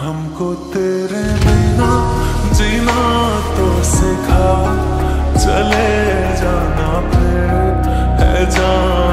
हमको तेरे बिना जीना तो सिखा चले जाना फिर है जान